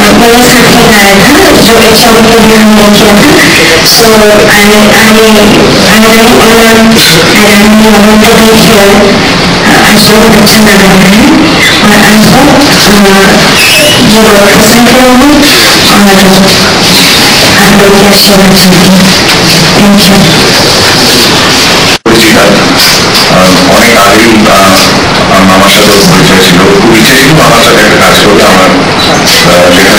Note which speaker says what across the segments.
Speaker 1: Mula Sarfagana, Jogichowpur Motion. So I, I, I am honored and I'm honored to be here uh, as Jogichowpur Narayanan. I am so, uh, Sankalama, uh, I will get so much
Speaker 2: Thank you. অনেক আগেই আমার সাথে পরিচয় ছিল খুব ইচ্ছে ছিল আমার সাথে একটা কাজ করবে আমার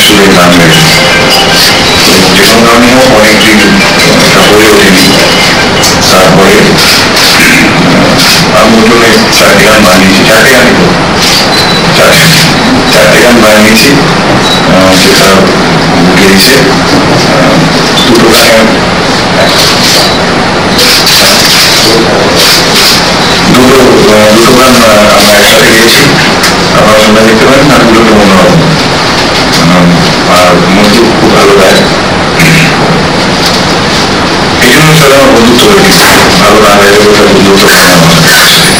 Speaker 2: স্কুলের ক্লাসের যে কোনো কারণে অনেকদিন এটা হয়ে ওঠেনি তারপরে আমি উঠোনে চারটে গান বানিয়েছি চারটে গানই তো চারটে গান বানিয়েছি যেটা গেয়েছে দুটো গানে দুটো দুটো গান আমরা একসাথে গেয়েছি আপনারা শুনে দেখতে পারেন গানগুলোকে মনে হবে produttore che siamo, parlare ora di autostamare.